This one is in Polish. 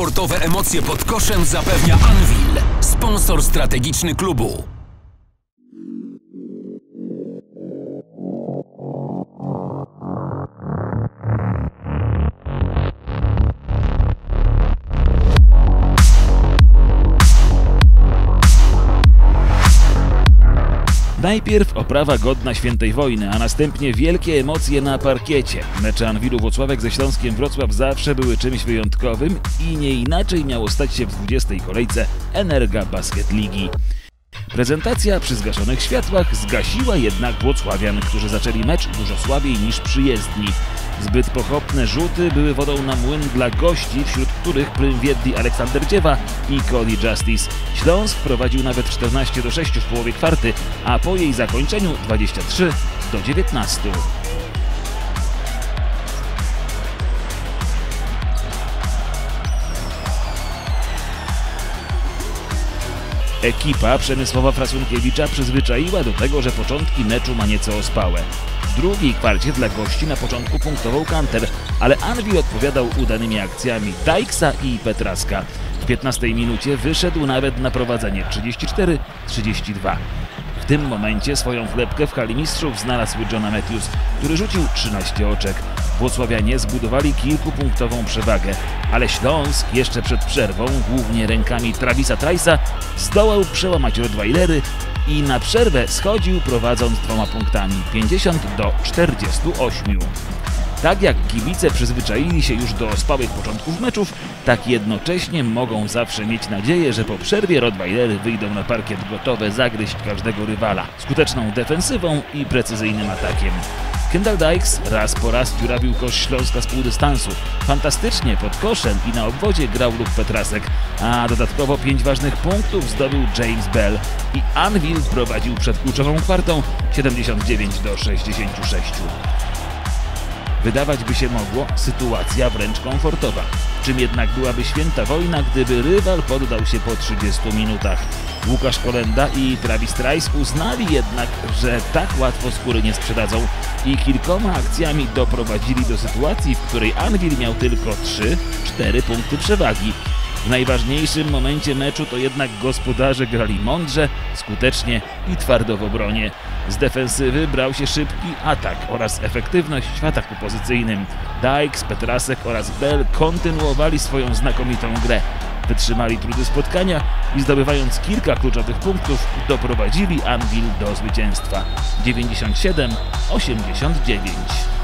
Sportowe emocje pod koszem zapewnia Anvil, sponsor strategiczny klubu. Najpierw oprawa godna świętej wojny, a następnie wielkie emocje na parkiecie. Mecze Anwilu Włocławek ze Śląskiem Wrocław zawsze były czymś wyjątkowym i nie inaczej miało stać się w 20. kolejce Energa Basket Ligi. Prezentacja przy zgaszonych światłach zgasiła jednak Włocławian, którzy zaczęli mecz dużo słabiej niż przyjezdni. Zbyt pochopne rzuty były wodą na młyn dla gości, wśród których wiedli Aleksander Dziewa i Cody Justice. Śląsk prowadził nawet 14 do 6 w połowie kwarty, a po jej zakończeniu 23 do 19. Ekipa Przemysława Frasunkiewicza przyzwyczaiła do tego, że początki meczu ma nieco ospałe. Drugiej kwarcie dla gości na początku punktował Kanter, ale Anvil odpowiadał udanymi akcjami Dykesa i Petraska. W 15 minucie wyszedł nawet na prowadzenie 34-32. W tym momencie swoją chlebkę w hali mistrzów znalazł Johna Matthews, który rzucił 13 oczek. Włocławianie zbudowali kilkupunktową przewagę, ale Śląsk jeszcze przed przerwą, głównie rękami Travisa Trice'a, zdołał przełamać Rottweilery i na przerwę schodził prowadząc dwoma punktami 50 do 48. Tak jak kibice przyzwyczaili się już do spałych początków meczów, tak jednocześnie mogą zawsze mieć nadzieję, że po przerwie Rottweilery wyjdą na parkiet gotowe zagryźć każdego rywala skuteczną defensywą i precyzyjnym atakiem. Kendall Dykes raz po raz dziurawił kosz Śląska z półdystansu. Fantastycznie pod koszem i na obwodzie grał Luke Petrasek, a dodatkowo pięć ważnych punktów zdobył James Bell i Anvil prowadził przed kluczową kwartą 79 do 66. Wydawać by się mogło sytuacja wręcz komfortowa. Czym jednak byłaby święta wojna, gdyby rywal poddał się po 30 minutach. Łukasz Kolenda i Travis Trice uznali jednak, że tak łatwo skóry nie sprzedadzą i kilkoma akcjami doprowadzili do sytuacji, w której Anvil miał tylko 3-4 punkty przewagi. W najważniejszym momencie meczu to jednak gospodarze grali mądrze, skutecznie i twardo w obronie. Z defensywy brał się szybki atak oraz efektywność w ataku pozycyjnym. Dykes, Petrasek oraz Bell kontynuowali swoją znakomitą grę. Wytrzymali trudy spotkania i zdobywając kilka kluczowych punktów doprowadzili Anvil do zwycięstwa 97-89.